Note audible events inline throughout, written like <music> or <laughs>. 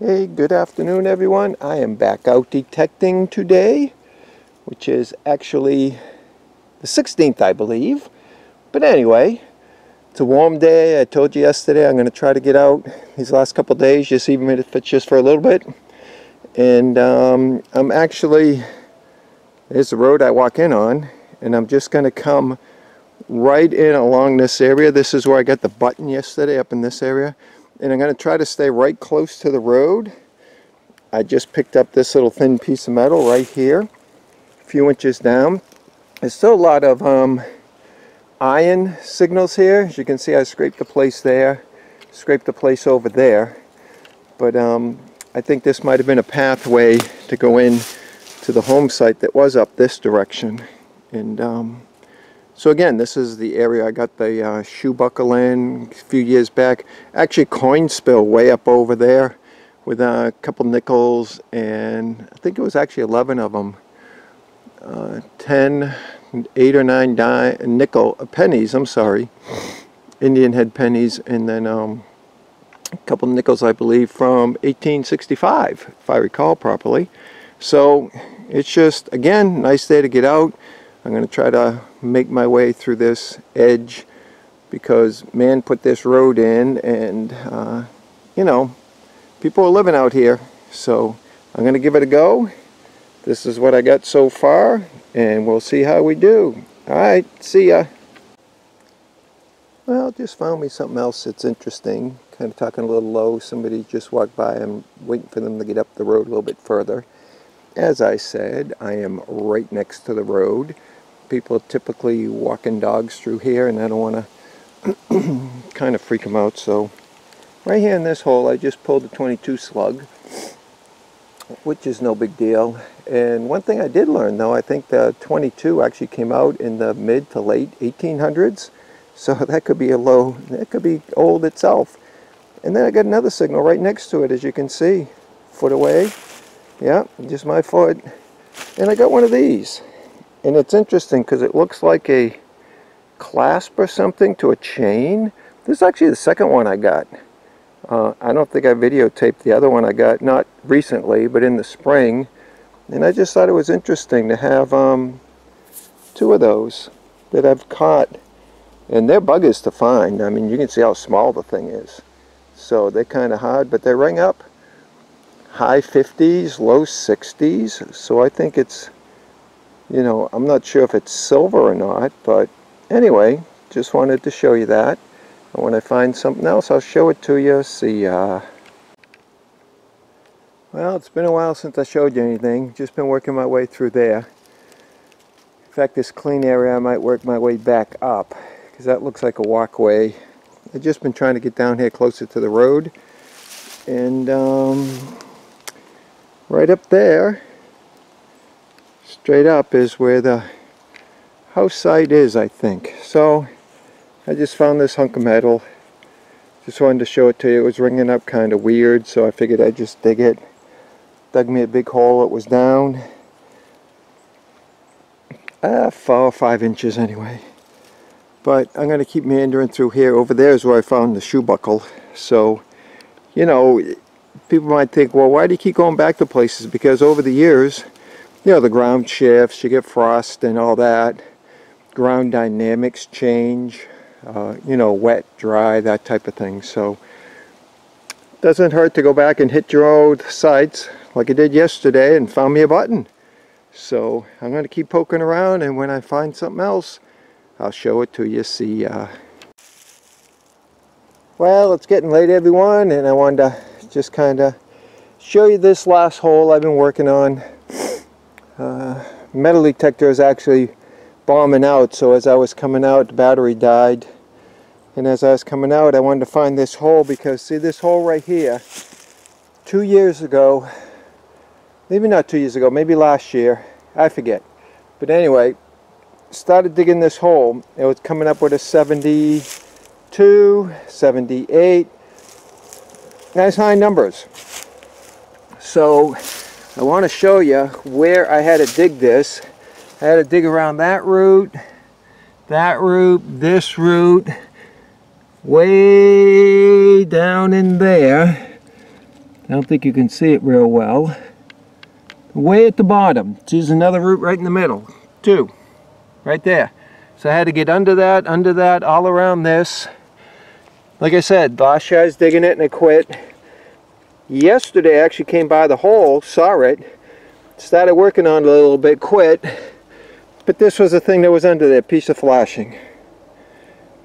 Hey, good afternoon everyone. I am back out detecting today, which is actually the 16th I believe. But anyway, it's a warm day. I told you yesterday I'm going to try to get out these last couple days, just even if it's just for a little bit. And um, I'm actually, there's the road I walk in on, and I'm just going to come right in along this area. This is where I got the button yesterday up in this area and I'm going to try to stay right close to the road. I just picked up this little thin piece of metal right here, a few inches down. There's still a lot of um, iron signals here. As you can see, I scraped the place there, scraped the place over there. But um, I think this might have been a pathway to go in to the home site that was up this direction. And um, so again, this is the area I got the uh, shoe buckle in a few years back. Actually, coin spill way up over there with a couple nickels and I think it was actually 11 of them. Uh, 10, 8 or 9 dime, nickel, uh, pennies, I'm sorry. Indian head pennies and then um, a couple nickels I believe from 1865 if I recall properly. So it's just again nice day to get out. I'm going to try to make my way through this edge because man put this road in and uh, you know people are living out here. So I'm to give it a go. This is what I got so far and we'll see how we do. Alright see ya. Well just found me something else that's interesting. Kind of talking a little low. Somebody just walked by. I'm waiting for them to get up the road a little bit further. As I said I am right next to the road people typically walking dogs through here and I don't want to <clears throat> kind of freak them out so. Right here in this hole I just pulled a 22 slug which is no big deal. And one thing I did learn though I think the 22 actually came out in the mid to late 1800s so <laughs> that could be a low that could be old itself. And then I got another signal right next to it as you can see. Foot away. Yeah just my foot. And I got one of these and it's interesting because it looks like a clasp or something to a chain. This is actually the second one I got. Uh, I don't think I videotaped the other one I got, not recently, but in the spring. And I just thought it was interesting to have um, two of those that I've caught. And they're buggers to find. I mean, you can see how small the thing is. So they're kind of hard, but they ring up high 50s, low 60s. So I think it's you know, I'm not sure if it's silver or not, but anyway, just wanted to show you that. And when I find something else, I'll show it to you. See ya. Well, it's been a while since I showed you anything. Just been working my way through there. In fact, this clean area, I might work my way back up because that looks like a walkway. I've just been trying to get down here closer to the road. And um, right up there, straight up is where the house site is I think. So I just found this hunk of metal. Just wanted to show it to you. It was ringing up kind of weird so I figured I'd just dig it. Dug me a big hole. It was down uh, four or five inches anyway. But I'm going to keep meandering through here. Over there is where I found the shoe buckle. So you know people might think well why do you keep going back to places? Because over the years you know, the ground shifts, you get frost and all that. Ground dynamics change, uh, you know, wet, dry, that type of thing. So, doesn't hurt to go back and hit your old sites like I did yesterday and found me a button. So, I'm going to keep poking around and when I find something else, I'll show it to you. See uh... Well, it's getting late everyone and I wanted to just kind of show you this last hole I've been working on uh, metal detector is actually bombing out so as I was coming out the battery died. And as I was coming out I wanted to find this hole because see this hole right here? Two years ago maybe not two years ago maybe last year I forget. But anyway started digging this hole. It was coming up with a 72 78 nice high numbers. So I want to show you where I had to dig this. I had to dig around that root, that root, this root, way down in there. I don't think you can see it real well. Way at the bottom, there's another root right in the middle. Two, right there. So I had to get under that, under that, all around this. Like I said, last year I was digging it and I quit. Yesterday I actually came by the hole, saw it, started working on it a little bit, quit. But this was the thing that was under there, piece of flashing.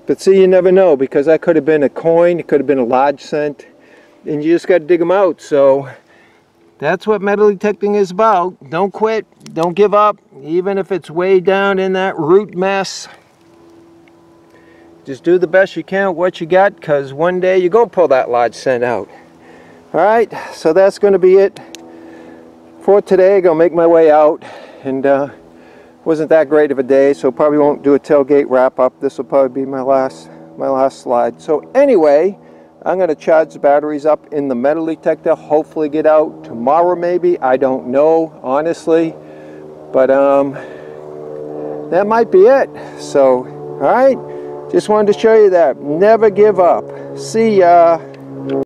But see, you never know, because that could have been a coin, it could have been a large cent, and you just got to dig them out. So that's what metal detecting is about. Don't quit, don't give up, even if it's way down in that root mess. Just do the best you can with what you got, because one day you're going to pull that large cent out. Alright, so that's going to be it for today. Going to make my way out, and uh, wasn't that great of a day, so probably won't do a tailgate wrap up. This will probably be my last my last slide. So anyway, I'm going to charge the batteries up in the metal detector. Hopefully get out tomorrow maybe. I don't know, honestly. But um, that might be it. So, all right. Just wanted to show you that. Never give up. See ya.